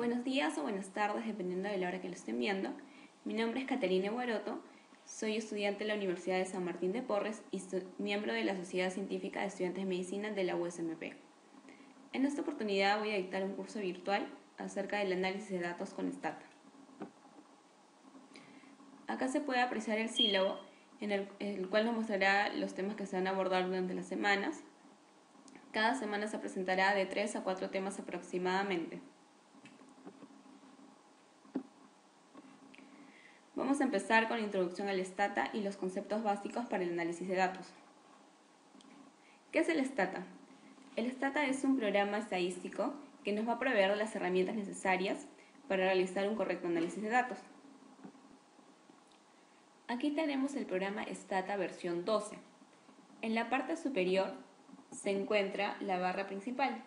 Buenos días o buenas tardes, dependiendo de la hora que lo estén viendo. Mi nombre es Caterina Guaroto, soy estudiante de la Universidad de San Martín de Porres y miembro de la Sociedad Científica de Estudiantes de Medicina de la USMP. En esta oportunidad voy a dictar un curso virtual acerca del análisis de datos con Stata. Acá se puede apreciar el sílabo, en el, el cual nos mostrará los temas que se van a abordar durante las semanas. Cada semana se presentará de 3 a 4 temas aproximadamente. Empezar con la introducción al Stata y los conceptos básicos para el análisis de datos. ¿Qué es el Stata? El Stata es un programa estadístico que nos va a proveer las herramientas necesarias para realizar un correcto análisis de datos. Aquí tenemos el programa Stata versión 12. En la parte superior se encuentra la barra principal.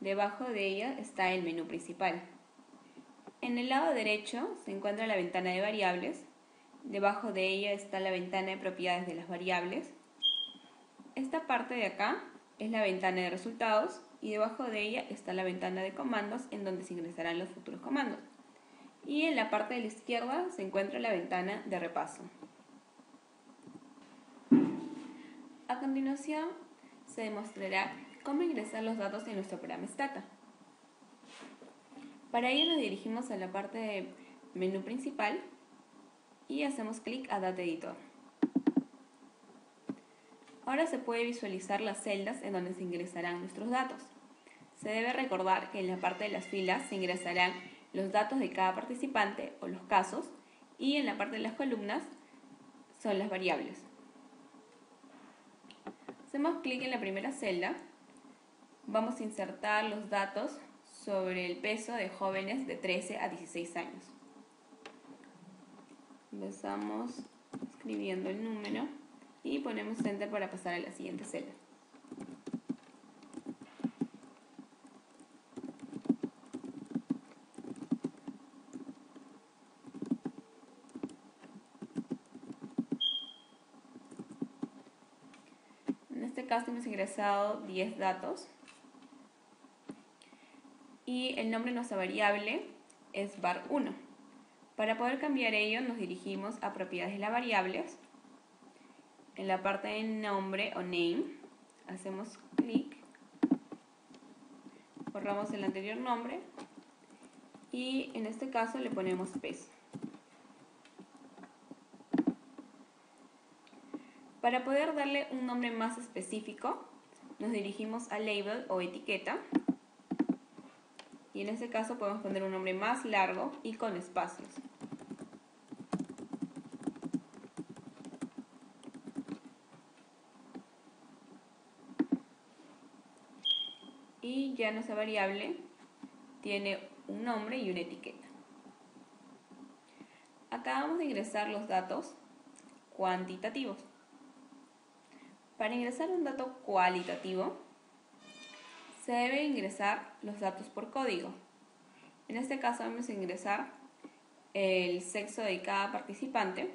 Debajo de ella está el menú principal. En el lado derecho se encuentra la ventana de variables. Debajo de ella está la ventana de propiedades de las variables. Esta parte de acá es la ventana de resultados y debajo de ella está la ventana de comandos en donde se ingresarán los futuros comandos. Y en la parte de la izquierda se encuentra la ventana de repaso. A continuación se demostrará cómo ingresar los datos en nuestro programa Stata. Para ello nos dirigimos a la parte de menú principal y hacemos clic a Data Editor. Ahora se puede visualizar las celdas en donde se ingresarán nuestros datos. Se debe recordar que en la parte de las filas se ingresarán los datos de cada participante o los casos y en la parte de las columnas son las variables. Hacemos clic en la primera celda, vamos a insertar los datos sobre el peso de jóvenes de 13 a 16 años. Empezamos escribiendo el número y ponemos Enter para pasar a la siguiente celda. En este caso hemos ingresado 10 datos y el nombre de nuestra variable es var1. Para poder cambiar ello nos dirigimos a propiedades de las variables. En la parte de nombre o name hacemos clic, borramos el anterior nombre y en este caso le ponemos peso. Para poder darle un nombre más específico, nos dirigimos a label o etiqueta y en este caso podemos poner un nombre más largo y con espacios. Y ya nuestra variable tiene un nombre y una etiqueta. Acabamos de ingresar los datos cuantitativos. Para ingresar un dato cualitativo, se debe ingresar los datos por código. En este caso vamos a ingresar el sexo de cada participante,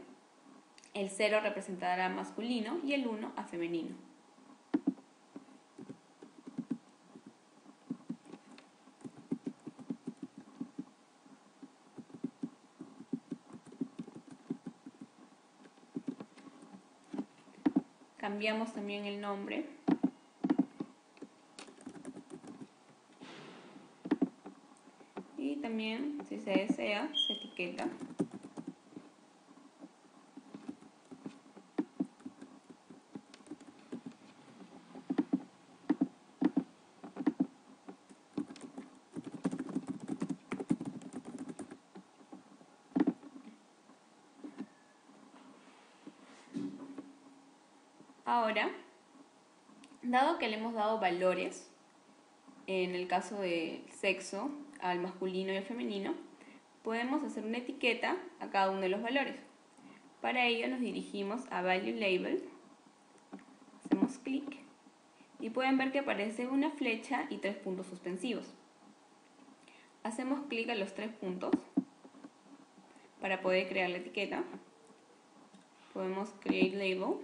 el 0 representará a masculino y el 1 a femenino. Cambiamos también el nombre y también si se desea se etiqueta. Ahora, dado que le hemos dado valores, en el caso del sexo, al masculino y al femenino, podemos hacer una etiqueta a cada uno de los valores. Para ello nos dirigimos a Value Label, hacemos clic y pueden ver que aparece una flecha y tres puntos suspensivos. Hacemos clic a los tres puntos para poder crear la etiqueta. Podemos Create Label.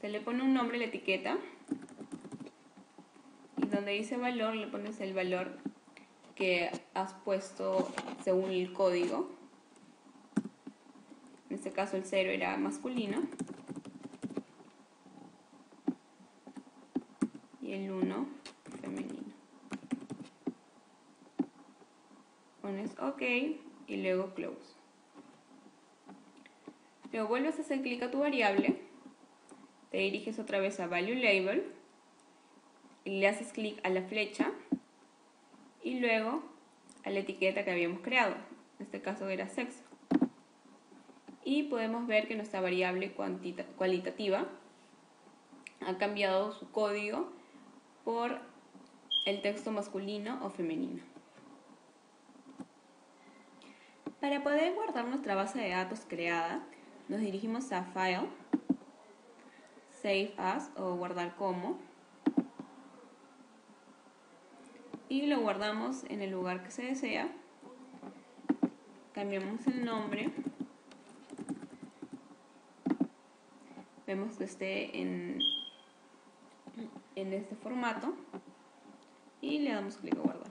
Se le pone un nombre a la etiqueta y donde dice valor le pones el valor que has puesto según el código. En este caso el 0 era masculino. Y el 1 femenino. Pones OK y luego close. Luego vuelves a hacer clic a tu variable, te diriges otra vez a Value Label y le haces clic a la flecha y luego a la etiqueta que habíamos creado. En este caso era sexo. Y podemos ver que nuestra variable cualitativa ha cambiado su código por el texto masculino o femenino. Para poder guardar nuestra base de datos creada, nos dirigimos a File, Save As o Guardar como y lo guardamos en el lugar que se desea. Cambiamos el nombre. Vemos que esté en, en este formato y le damos clic a guardar.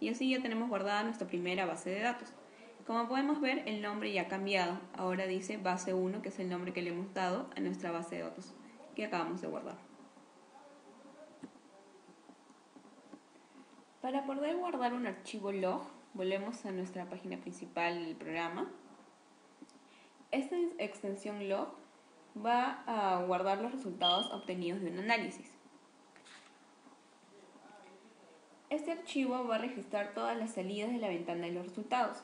Y así ya tenemos guardada nuestra primera base de datos. Como podemos ver, el nombre ya ha cambiado. Ahora dice base 1, que es el nombre que le hemos dado a nuestra base de datos que acabamos de guardar. Para poder guardar un archivo log, volvemos a nuestra página principal del programa. Esta extensión log va a guardar los resultados obtenidos de un análisis. Este archivo va a registrar todas las salidas de la ventana de los resultados.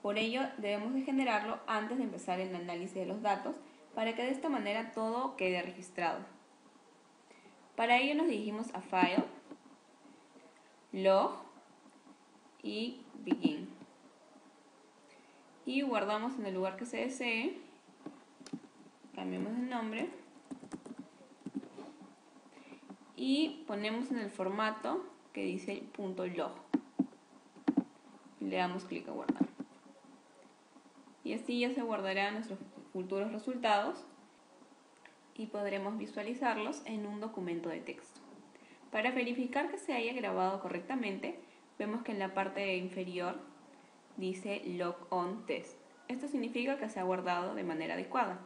Por ello, debemos de generarlo antes de empezar el análisis de los datos para que de esta manera todo quede registrado. Para ello nos dirigimos a File, Log y Begin. Y guardamos en el lugar que se desee. Cambiamos el nombre. Y ponemos en el formato que dice .log. Y le damos clic a guardar y así ya se guardarán nuestros futuros resultados y podremos visualizarlos en un documento de texto. Para verificar que se haya grabado correctamente, vemos que en la parte inferior dice Log On Test. Esto significa que se ha guardado de manera adecuada.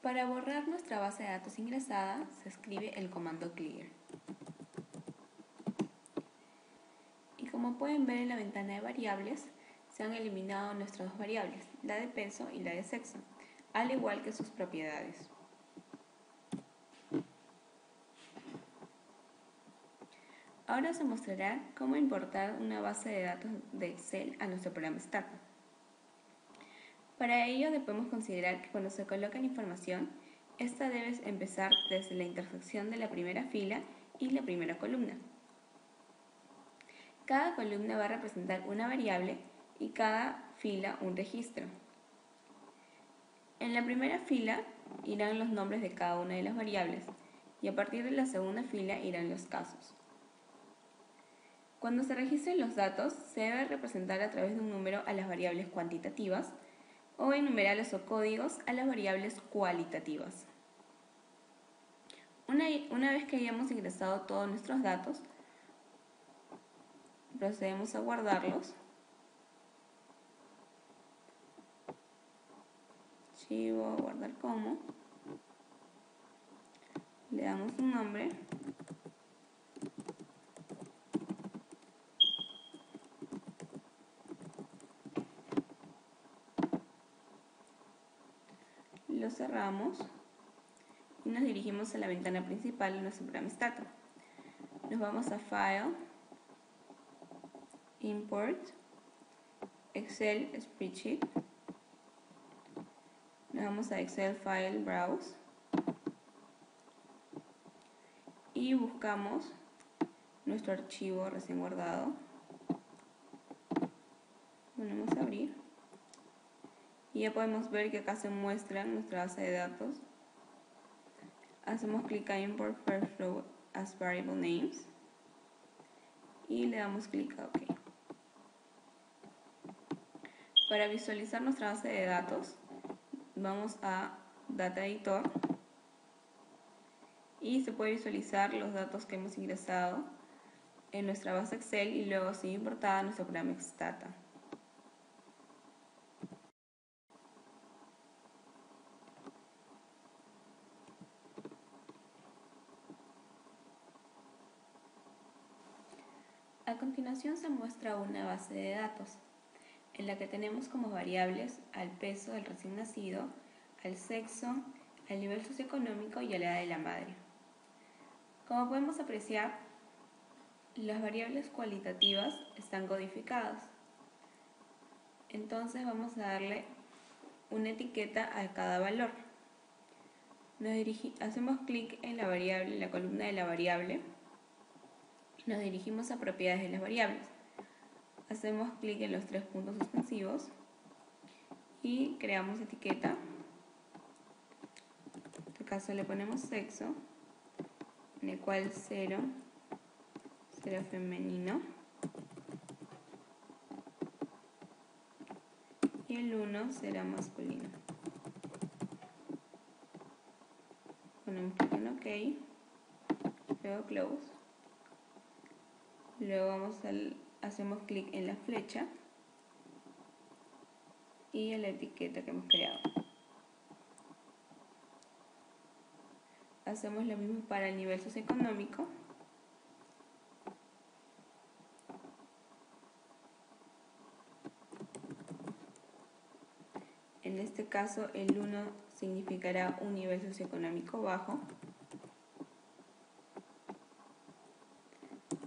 Para borrar nuestra base de datos ingresada, se escribe el comando clear. Como pueden ver en la ventana de variables, se han eliminado nuestras dos variables, la de peso y la de sexo, al igual que sus propiedades. Ahora se mostrará cómo importar una base de datos de Excel a nuestro programa Start. Para ello debemos considerar que cuando se coloca la información, esta debe empezar desde la intersección de la primera fila y la primera columna. Cada columna va a representar una variable y cada fila un registro. En la primera fila irán los nombres de cada una de las variables y a partir de la segunda fila irán los casos. Cuando se registren los datos, se debe representar a través de un número a las variables cuantitativas o en numerales o códigos a las variables cualitativas. Una, una vez que hayamos ingresado todos nuestros datos, procedemos a guardarlos. Archivo, guardar como. Le damos un nombre. Lo cerramos y nos dirigimos a la ventana principal de nuestro programa Stata. Nos vamos a File, import Excel spreadsheet. Le vamos a Excel file browse. Y buscamos nuestro archivo recién guardado ponemos a abrir ya podemos ver que acá se muestra nuestra base de datos. Hacemos clic a import first row as variable names. Y le damos clic a OK. Para visualizar nuestra base de datos, vamos a Data Editor. Y se puede visualizar los datos que hemos ingresado en nuestra base Excel y luego sigue importada nuestro programa Xdata. Continuación se muestra una base de datos en la que tenemos como variables al peso del recién nacido, al sexo, al nivel socioeconómico y a la edad de la madre. Como podemos apreciar, las variables cualitativas están codificadas. Entonces vamos a darle una etiqueta a cada valor. Hacemos clic en la variable, en la columna de la variable, nos dirigimos a propiedades de las variables. Hacemos clic en los tres puntos suspensivos y creamos etiqueta. En este caso le ponemos sexo, en el cual 0 será femenino. Y el 1 será masculino. Ponemos clic en OK, luego Close. Luego hacemos clic en la flecha y en la etiqueta que hemos creado. Hacemos lo mismo para el nivel socioeconómico. En este caso el 1 significará un nivel socioeconómico bajo.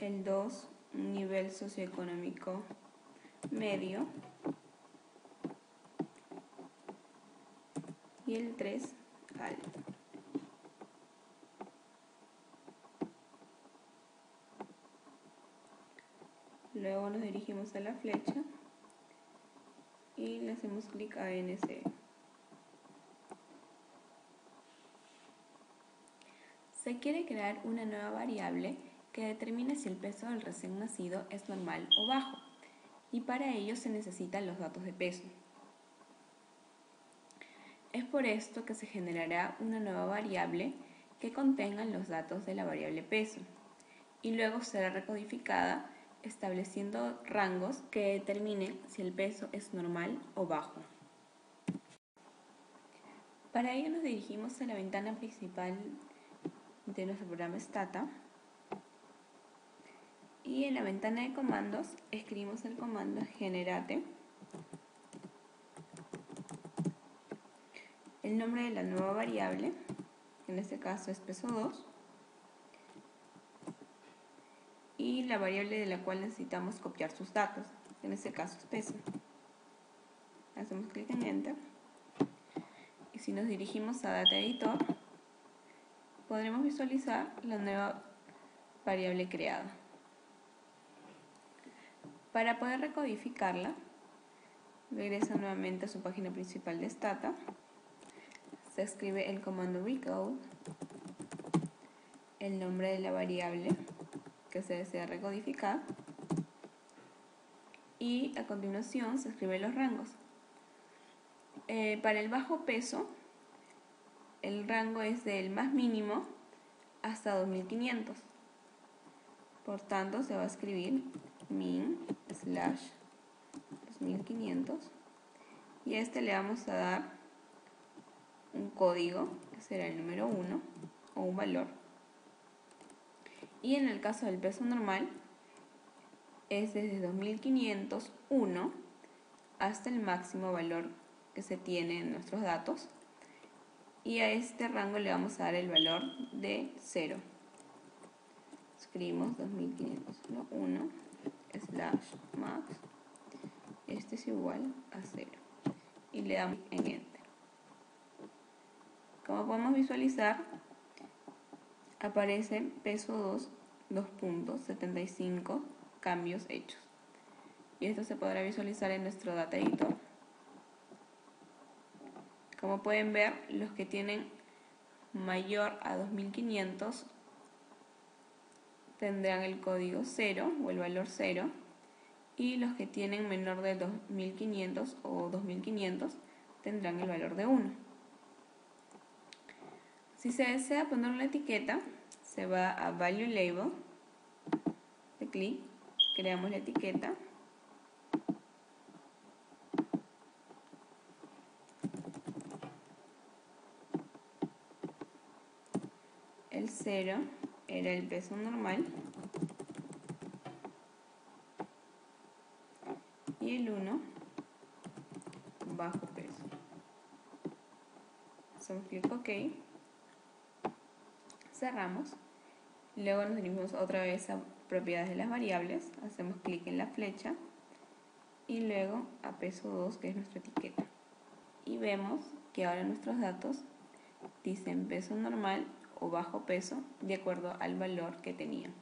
El 2 un nivel socioeconómico medio. Y el 3 alto. Luego nos dirigimos a la flecha y le hacemos clic a NC. Se quiere crear una nueva variable que determine si el peso del recién nacido es normal o bajo, y para ello se necesitan los datos de peso. Es por esto que se generará una nueva variable que contenga los datos de la variable peso, y luego será recodificada estableciendo rangos que determinen si el peso es normal o bajo. Para ello nos dirigimos a la ventana principal de nuestro programa Stata y en la ventana de comandos escribimos el comando generate el nombre de la nueva variable, en este caso es peso 2 y la variable de la cual necesitamos copiar sus datos, en este caso es peso. Hacemos clic en Enter y si nos dirigimos a Data Editor podremos visualizar la nueva variable creada. Para poder recodificarla, regresa nuevamente a su página principal de Stata, se escribe el comando recode, el nombre de la variable que se desea recodificar y a continuación se escriben los rangos. Eh, para el bajo peso, el rango es del más mínimo hasta 2500. Por tanto, se va a escribir slash 2500 y a este le vamos a dar un código que será el número 1 o un valor. Y en el caso del peso normal es desde 2501 hasta el máximo valor que se tiene en nuestros datos. Y a este rango le vamos a dar el valor de 0 escribimos 2501 igual a 0 y le damos en enter como podemos visualizar aparece peso 2, 2.75 cambios hechos. Y esto se podrá visualizar en nuestro data editor. Como pueden ver, los que tienen mayor a 2500 tendrán el código 0 o el valor 0 y los que tienen menor de 2500 o 2500 tendrán el valor de 1. Si se desea poner una etiqueta, se va a Value Label, de clic, creamos la etiqueta. El 0 era el peso normal y el 1 bajo peso. Hacemos clic OK. Cerramos. Luego nos dirigimos otra vez a propiedades de las variables. Hacemos clic en la flecha. Y luego a peso 2, que es nuestra etiqueta. Y vemos que ahora nuestros datos dicen peso normal o bajo peso de acuerdo al valor que tenían.